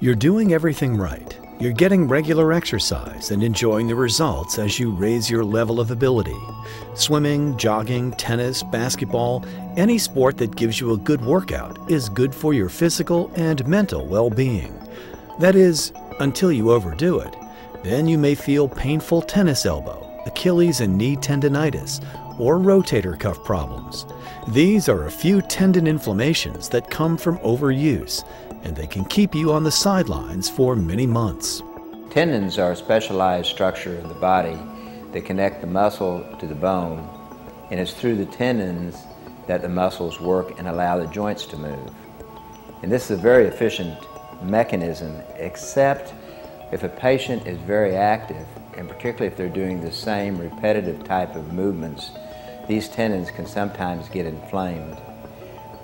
You're doing everything right. You're getting regular exercise and enjoying the results as you raise your level of ability. Swimming, jogging, tennis, basketball, any sport that gives you a good workout is good for your physical and mental well being. That is, until you overdo it. Then you may feel painful tennis elbow, Achilles and knee tendonitis, or rotator cuff problems. These are a few tendon inflammations that come from overuse and they can keep you on the sidelines for many months. Tendons are a specialized structure of the body that connect the muscle to the bone, and it's through the tendons that the muscles work and allow the joints to move. And this is a very efficient mechanism, except if a patient is very active, and particularly if they're doing the same repetitive type of movements, these tendons can sometimes get inflamed.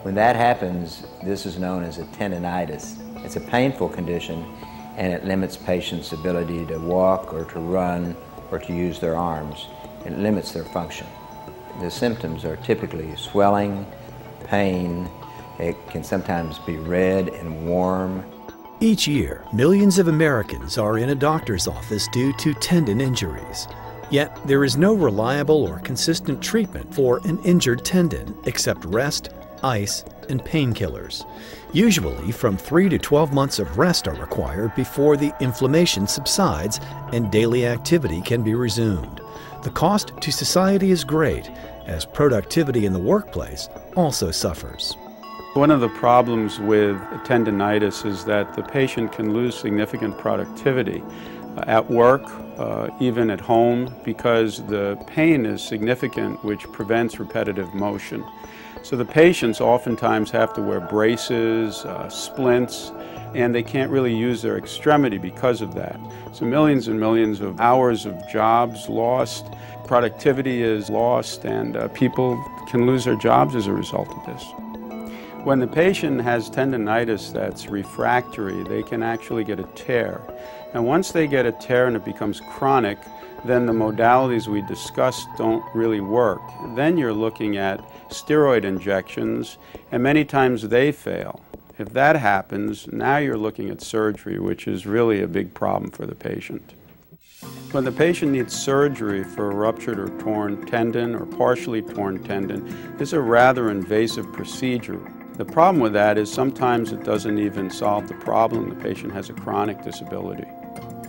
When that happens, this is known as a tendonitis. It's a painful condition and it limits patients' ability to walk or to run or to use their arms. It limits their function. The symptoms are typically swelling, pain, it can sometimes be red and warm. Each year, millions of Americans are in a doctor's office due to tendon injuries. Yet, there is no reliable or consistent treatment for an injured tendon except rest, ice, and painkillers. Usually, from 3 to 12 months of rest are required before the inflammation subsides and daily activity can be resumed. The cost to society is great, as productivity in the workplace also suffers. One of the problems with tendonitis is that the patient can lose significant productivity at work, uh, even at home, because the pain is significant, which prevents repetitive motion. So the patients oftentimes have to wear braces, uh, splints, and they can't really use their extremity because of that. So millions and millions of hours of jobs lost, productivity is lost, and uh, people can lose their jobs as a result of this. When the patient has tendonitis that's refractory, they can actually get a tear. And once they get a tear and it becomes chronic, then the modalities we discussed don't really work. Then you're looking at steroid injections, and many times they fail. If that happens, now you're looking at surgery, which is really a big problem for the patient. When the patient needs surgery for a ruptured or torn tendon or partially torn tendon, it's a rather invasive procedure. The problem with that is sometimes it doesn't even solve the problem. The patient has a chronic disability.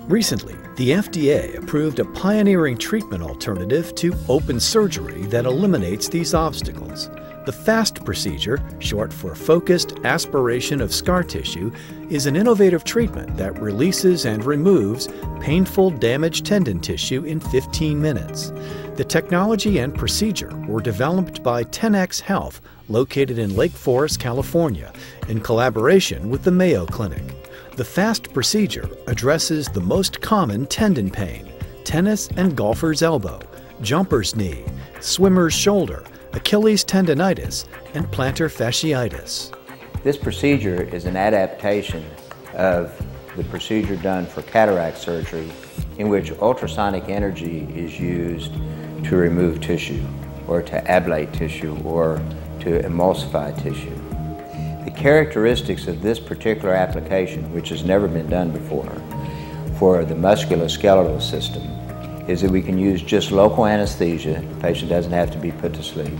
Recently, the FDA approved a pioneering treatment alternative to open surgery that eliminates these obstacles. The FAST procedure, short for focused aspiration of scar tissue, is an innovative treatment that releases and removes painful damaged tendon tissue in 15 minutes. The technology and procedure were developed by Tenex Health, located in Lake Forest, California, in collaboration with the Mayo Clinic. The FAST procedure addresses the most common tendon pain tennis and golfer's elbow, jumper's knee, swimmer's shoulder, Achilles tendonitis, and plantar fasciitis. This procedure is an adaptation of the procedure done for cataract surgery in which ultrasonic energy is used to remove tissue or to ablate tissue or to emulsify tissue. The characteristics of this particular application, which has never been done before, for the musculoskeletal system, is that we can use just local anesthesia. The patient doesn't have to be put to sleep.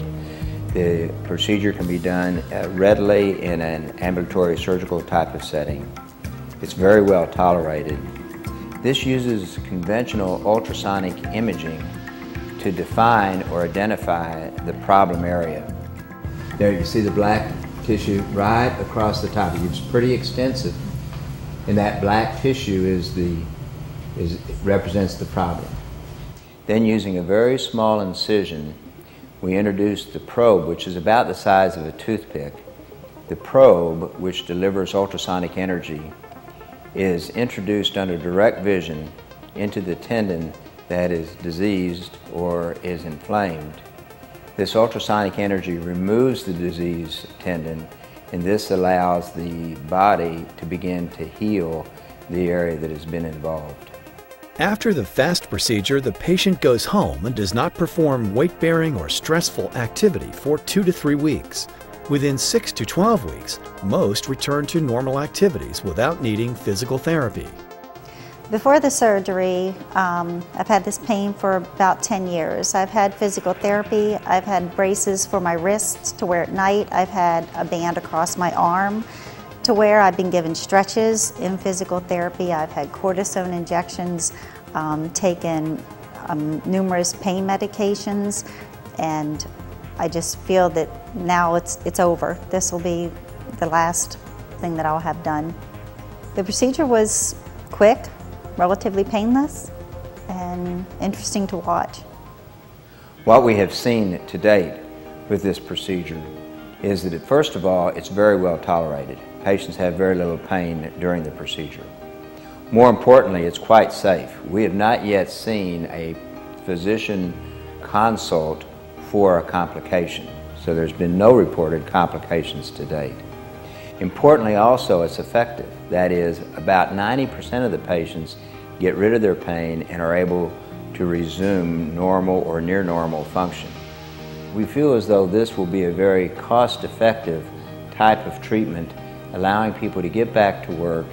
The procedure can be done uh, readily in an ambulatory surgical type of setting. It's very well tolerated. This uses conventional ultrasonic imaging to define or identify the problem area. There you see the black tissue right across the top. It's pretty extensive. And that black tissue is the, is, represents the problem. Then using a very small incision, we introduced the probe, which is about the size of a toothpick. The probe, which delivers ultrasonic energy, is introduced under direct vision into the tendon that is diseased or is inflamed. This ultrasonic energy removes the diseased tendon and this allows the body to begin to heal the area that has been involved. After the FAST procedure, the patient goes home and does not perform weight-bearing or stressful activity for two to three weeks. Within 6 to 12 weeks, most return to normal activities without needing physical therapy. Before the surgery, um, I've had this pain for about 10 years. I've had physical therapy, I've had braces for my wrists to wear at night, I've had a band across my arm to wear, I've been given stretches in physical therapy, I've had cortisone injections, um, taken um, numerous pain medications, and I just feel that now it's, it's over. This will be the last thing that I'll have done. The procedure was quick, relatively painless, and interesting to watch. What we have seen to date with this procedure is that, first of all, it's very well tolerated. Patients have very little pain during the procedure. More importantly, it's quite safe. We have not yet seen a physician consult for a complication, so there's been no reported complications to date. Importantly also, it's effective. That is, about 90% of the patients get rid of their pain and are able to resume normal or near normal function. We feel as though this will be a very cost-effective type of treatment, allowing people to get back to work.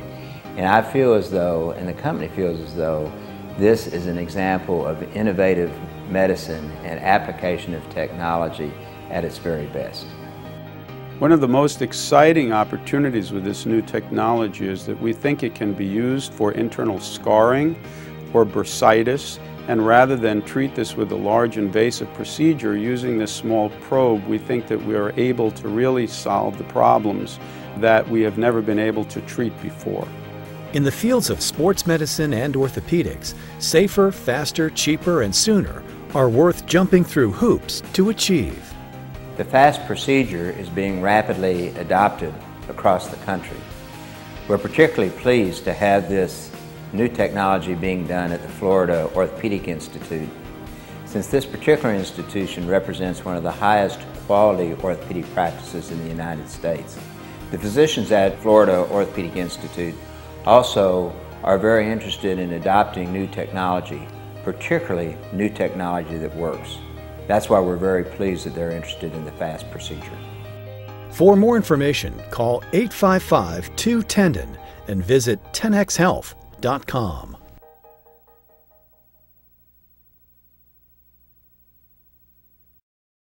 And I feel as though, and the company feels as though, this is an example of innovative medicine and application of technology at its very best. One of the most exciting opportunities with this new technology is that we think it can be used for internal scarring or bursitis, and rather than treat this with a large invasive procedure using this small probe, we think that we are able to really solve the problems that we have never been able to treat before. In the fields of sports medicine and orthopedics, safer, faster, cheaper, and sooner are worth jumping through hoops to achieve. The FAST procedure is being rapidly adopted across the country. We're particularly pleased to have this new technology being done at the Florida Orthopedic Institute, since this particular institution represents one of the highest quality orthopedic practices in the United States. The physicians at Florida Orthopedic Institute also are very interested in adopting new technology, particularly new technology that works. That's why we're very pleased that they're interested in the FAST procedure. For more information, call 855 2 Tendon and visit tenexhealth.com.